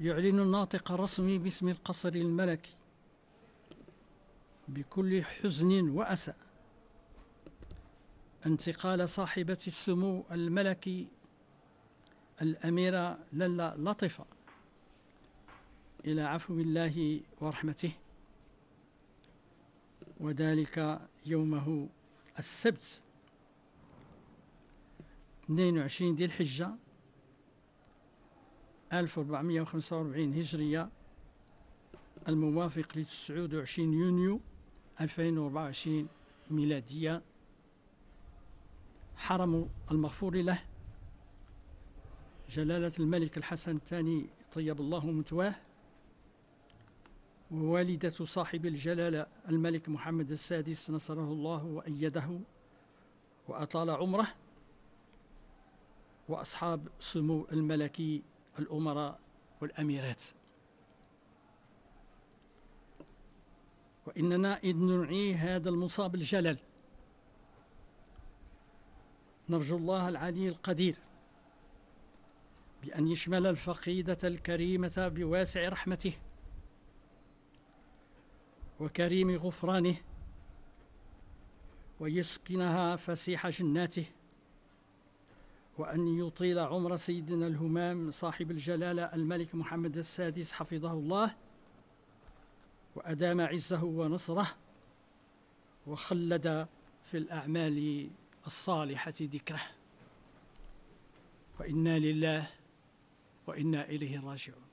يعلن الناطق الرسمي باسم القصر الملكي بكل حزن وأسى انتقال صاحبة السمو الملكي الأميرة للا لطفة إلى عفو الله ورحمته وذلك يومه السبت 22 ذي الحجة. 1445 هجرية الموافق ل 29 يونيو 2024 ميلادية. حرم المغفور له جلالة الملك الحسن الثاني طيب الله مثواه ووالدة صاحب الجلالة الملك محمد السادس نصره الله وأيده وأطال عمره وأصحاب سمو الملكي الأمراء والأميرات. وإننا إذ نعي هذا المصاب الجلل نرجو الله العلي القدير بأن يشمل الفقيدة الكريمة بواسع رحمته وكريم غفرانه ويسكنها فسيح جناته. وأن يطيل عمر سيدنا الهمام صاحب الجلالة الملك محمد السادس حفظه الله وأدام عزه ونصره وخلد في الأعمال الصالحة ذكره. وإنا لله وإنا إليه راجعون.